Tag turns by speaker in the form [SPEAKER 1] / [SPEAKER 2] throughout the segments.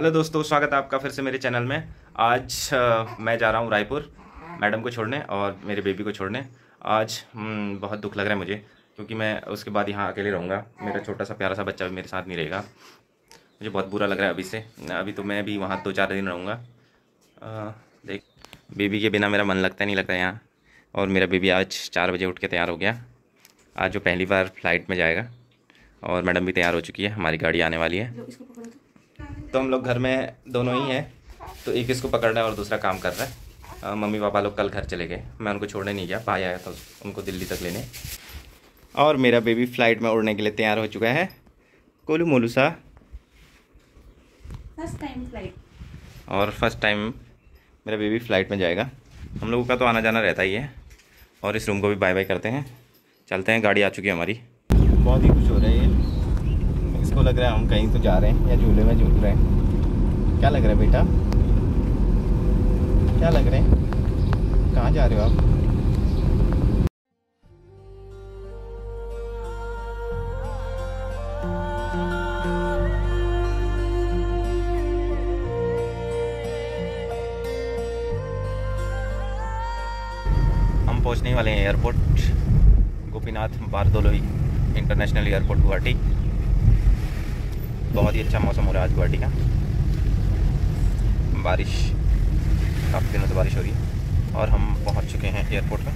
[SPEAKER 1] Hello दोस्तों स्वागत है आपका फिर से मेरे चैनल में। आज मैं जा रहा हूँ रायपुर मैडम को छोड़ने और मेरे बेबी को छोड़ने। आज हम्म, बहुत दुख लग रहा है मुझे क्योंकि मैं उसके बाद यहाँ अकेले रहूँगा। मेरा छोटा सा प्यारा सा बच्चा भी मेरे साथ नहीं रहेगा। मुझे बहुत बुरा लग रहा है अभी से। अभी तो मैं भी वहाँ दो चार दिन रहूँगा। देख बेबी के बिना मेरा मन लगता नहीं लगता यहाँ। और मेरा बेबी आज चार बजे उठ के तैयार हो गया। आज वो पहली बार फ़्लाइट में जाएगा। और मैडम भी तैयार हो चुकी है हमारी गाड़ी आने वाली है। तो हम लोग घर में दोनों ही हैं। तो एक इसको पकड़ रहा है और दूसरा काम कर रहा है। मम्मी पापा लोग कल घर चले गए। मैं उनको छोड़ने नहीं गया भाई आया था उनको दिल्ली तक लेने। और मेरा बेबी फ़्लाइट में उड़ने के लिए तैयार हो चुका है। कोलू मोलू सा।
[SPEAKER 2] फ़र्स्ट टाइम फ़्लाइट
[SPEAKER 1] और फ़र्स्ट टाइम मेरा बेबी फ़्लाइट में जाएगा। हम लोगों का तो आना जाना रहता ही है। और इस रूम को भी बाय बाय करते हैं। चलते हैं गाड़ी आ चुकी है हमारी। बहुत ही खुश हो रहे हैं। इसको लग रहा है हम कहीं तो जा रहे हैं या झूले में झूल रहे हैं। क्या लग रहा है बेटा? क्या लग रहे हैं? कहाँ जा रहे हो आप? हम पहुँचने वाले हैं airport, Gopinath Bardoloi international airport, Guwahati. बहुत ही अच्छा मौसम हो रहा है आज गुवाहाटी का। बारिश, काफ़ी दिनों से बारिश हो रही है। और हम पहुँच चुके हैं एयरपोर्ट में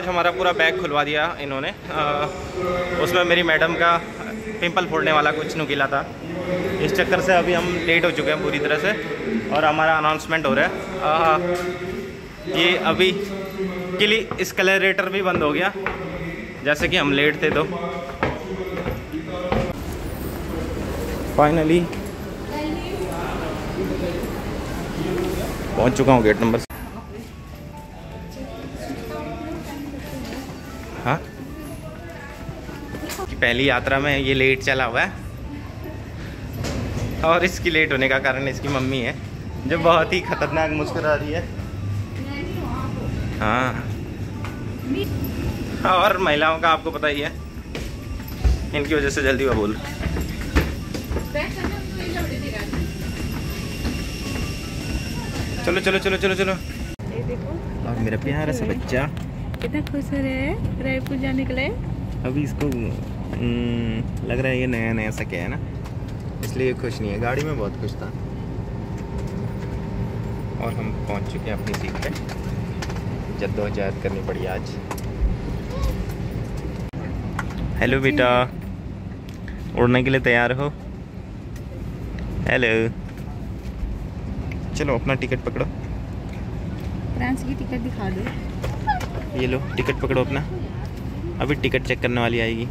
[SPEAKER 1] आज हमारा पूरा बैग खुलवा दिया इन्होंने। उसमें मेरी मैडम का पिंपल फोड़ने वाला कुछ नुकीला था। इस चक्कर से अभी हम लेट हो चुके हैं पूरी तरह से और हमारा अनाउंसमेंट हो रहा है। आ, ये अभी किली स्कलेरेटर भी बंद हो गया। जैसे कि हम लेट थे तो। फाइनली पहुँच चुका हूँ गेट नंबर पहली यात्रा में ये लेट चला हुआ है। और इसकी लेट होने का कारण इसकी मम्मी है जो बहुत ही खतरनाक मुस्कुरा रही है। हाँ। और महिलाओं का आपको पता ही है इनकी वजह से जल्दी वो बोल चलो चलो चलो चलो चलो। और मेरा प्यारा सा बच्चा।
[SPEAKER 2] कितना खुश हो रहे हैं। रायपुर जाने के लिए।
[SPEAKER 1] अभी इसको लग रहा है ये नया नया सा क्या है ना? इसलिए खुश नहीं है। गाड़ी में बहुत खुश था। और हम पहुँच चुके हैं अपनी सीट पे। जद्दोजहद करनी पड़ी आज। हेलो बेटा। उड़ने के लिए तैयार हो? हेलो चलो अपना टिकट पकड़ो।
[SPEAKER 2] फ्रांस की टिकट दिखा दो।
[SPEAKER 1] ये लो टिकट पकड़ो अपना। अभी टिकट चेक करने वाली आएगी।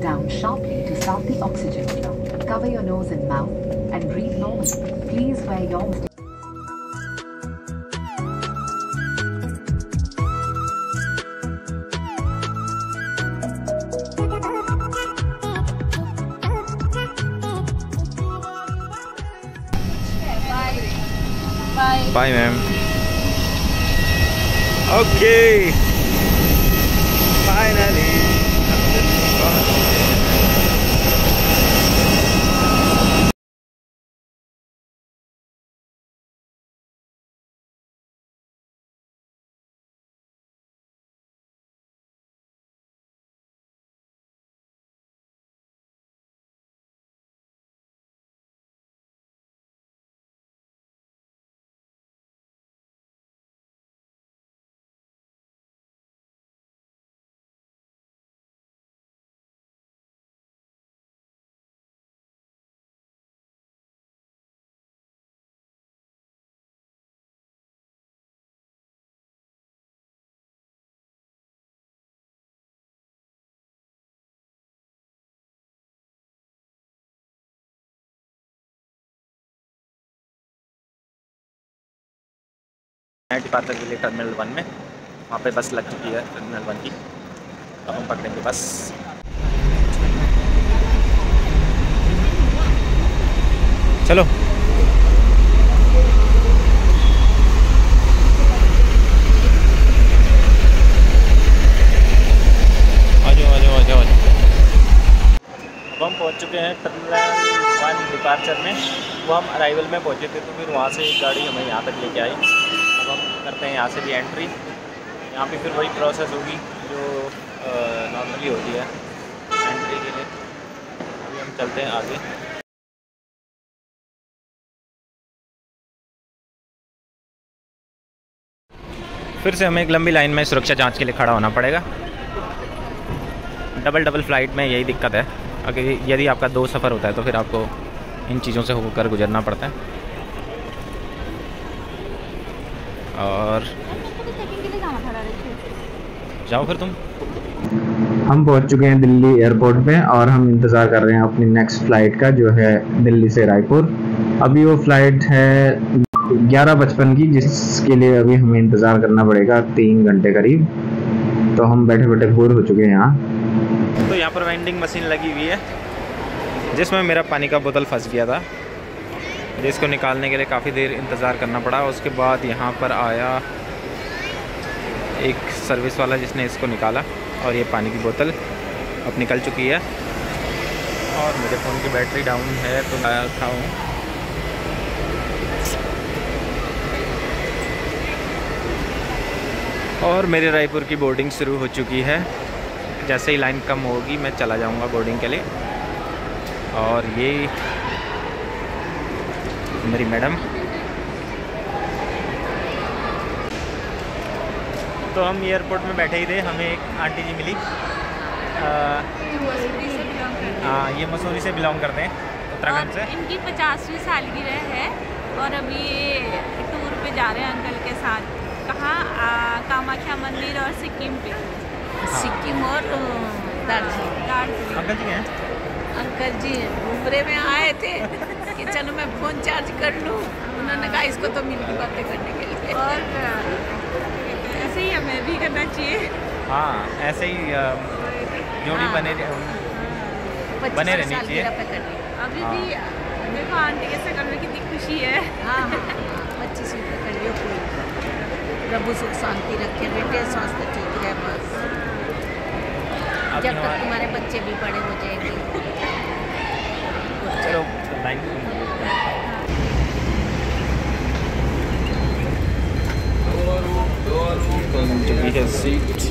[SPEAKER 3] Down sharply to start the oxygen flow. Cover your nose and mouth and breathe normally. Please wear your
[SPEAKER 2] bye
[SPEAKER 1] Bye, ma'am. Okay. Finally. हैं डिपार्चर के लिए टर्मिनल वन में। वहाँ पे बस लग चुकी है टर्मिनल वन की। अब हम पकड़ेंगे बस। चलो। अब हम पहुँच चुके हैं टर्मिनल वन डिपार्चर में। वो हम अराइवल में पहुँचे थे तो फिर वहाँ से एक गाड़ी हमें यहाँ तक लेके आई। करते हैं यहाँ से भी एंट्री यहाँ पे फिर वही प्रोसेस होगी जो नॉर्मली होती है एंट्री के लिए। अभी हम चलते हैं आगे। फिर से हमें एक लंबी लाइन में सुरक्षा जाँच के लिए खड़ा होना पड़ेगा। डबल डबल फ़्लाइट में यही दिक्कत है। अगर यदि आपका दो सफ़र होता है तो फिर आपको इन चीज़ों से होकर गुजरना पड़ता है। और जाओ फिर तुम।
[SPEAKER 4] हम पहुँच चुके हैं दिल्ली एयरपोर्ट पे और हम इंतज़ार कर रहे हैं अपनी नेक्स्ट फ़्लाइट का जो है दिल्ली से रायपुर। अभी वो फ़्लाइट है ग्यारह पचपन की जिसके लिए अभी हमें इंतज़ार करना पड़ेगा तीन घंटे करीब। तो हम बैठे बैठे बोर हो चुके हैं यहाँ।
[SPEAKER 1] तो यहाँ पर वेंडिंग मशीन लगी हुई है जिसमें मेरा पानी का बोतल फंस गया था। जिसको निकालने के लिए काफ़ी देर इंतज़ार करना पड़ा उसके बाद यहाँ पर आया एक सर्विस वाला जिसने इसको निकाला और ये पानी की बोतल अब निकल चुकी है। और मेरे फ़ोन की बैटरी डाउन है तो लाया था हूँ। और मेरे रायपुर की बोर्डिंग शुरू हो चुकी है। जैसे ही लाइन कम होगी मैं चला जाऊँगा बोर्डिंग के लिए। और ये मेरी मैडम। तो हम एयरपोर्ट में बैठे ही थे हमें एक आंटी जी मिली। हाँ ये मसूरी से बिलोंग करते हैं उत्तराखंड से।
[SPEAKER 5] इनकी पचासवीं सालगिरह है और अभी ये टूर पे जा रहे हैं अंकल के साथ। कहाँ? कामाख्या मंदिर और सिक्किम पे। सिक्किम और दार्जिलिंग दार्जिलिंग।
[SPEAKER 1] अंकल जी हैं?
[SPEAKER 5] अंकल जी घूमरे में आए थे। फ़ोन चार्ज कर लूँ। उन्होंने कहा इसको तो मिल की बातें करने के लिए। और ऐसे ही हमें भी करना चाहिए।
[SPEAKER 1] हाँ ऐसे ही जोड़ी
[SPEAKER 5] हाँ।
[SPEAKER 1] बने बने रहनी चाहिए।
[SPEAKER 5] अभी
[SPEAKER 1] हाँ।
[SPEAKER 5] भी देखो आंटी के शकल में कितनी खुशी है। हाँ पच्चीसवीं पे करियो कोई प्रभु सुख शांति रखे बेटे स्वास्थ्य ठीक है बस। जब तक तुम्हारे बच्चे भी बड़े हो जाएँगे।
[SPEAKER 1] चलो लाइन तो मिल चुकी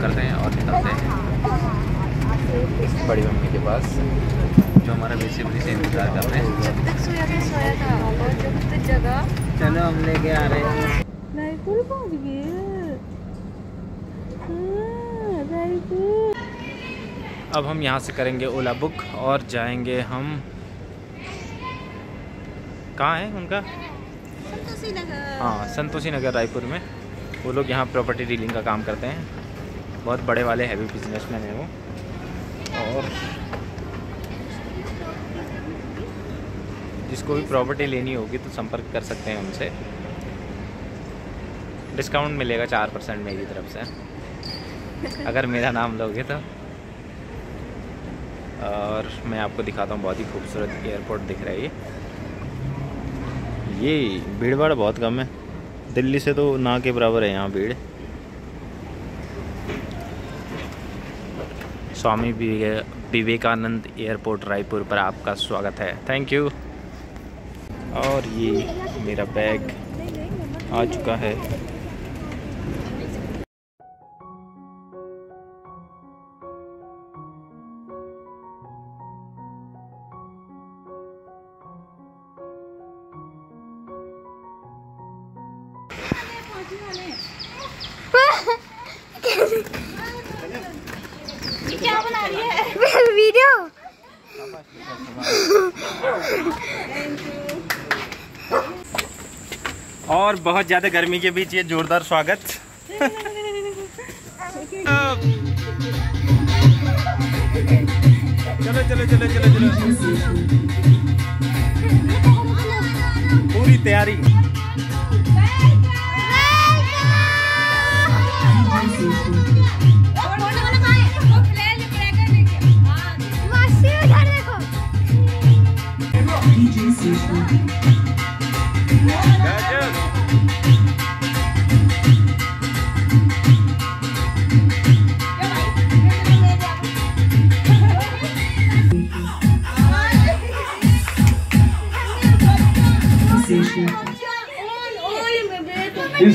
[SPEAKER 1] बुक करते हैं और निकलते हैं। बड़ी मम्मी के पास। जो हमारा बेसिकली से इंतज़ार कर रहे हैं।
[SPEAKER 5] जब तक सोया था सोया था और जब तक जगह
[SPEAKER 1] चलो हम लेके आ रहे हैं।
[SPEAKER 5] रायपुर पहुँच गए हाँ, रायपुर।
[SPEAKER 1] अब हम यहाँ से करेंगे ओला बुक और जाएँगे हम। कहाँ है उनका?
[SPEAKER 5] संतोषी नगर।
[SPEAKER 1] हाँ संतोषी नगर रायपुर में। वो लोग यहाँ प्रॉपर्टी डीलिंग का काम करते हैं। बहुत बड़े वाले हैवी बिजनेसमैन हैं वो। और जिसको भी प्रॉपर्टी लेनी होगी तो संपर्क कर सकते हैं उनसे डिस्काउंट मिलेगा चार परसेंट मेरी तरफ़ से। अगर मेरा नाम लोगे तो। और मैं आपको दिखाता हूँ, बहुत ही खूबसूरत एयरपोर्ट दिख रहा है ये। ये भीड़ भाड़ बहुत कम है। दिल्ली से तो ना के बराबर है यहाँ भीड़। स्वामी विवे- विवेकानंद एयरपोर्ट, रायपुर पर आपका स्वागत है। थैंक यू और ये मेरा बैग आ चुका है।
[SPEAKER 5] बना रही है।
[SPEAKER 2] वीडियो
[SPEAKER 1] और बहुत ज़्यादा गर्मी के बीच ये जोरदार स्वागत। चलो चलो चलो चलो चलो। पूरी तैयारी।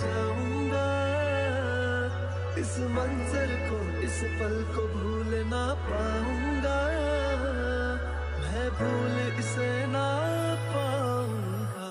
[SPEAKER 6] जाऊँगा। इस मंजर को, इस पल को भूल ना पाऊँगा। मैं भूल इसे ना पाऊँगा।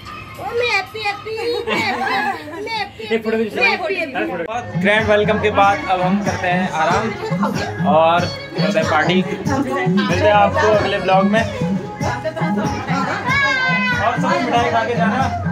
[SPEAKER 1] ग्रैंड वेलकम के बाद अब हम करते हैं आराम और करते हैं पार्टी मिलते हैं आपको अगले ब्लॉग में। और सब मिठाई खा के जाना।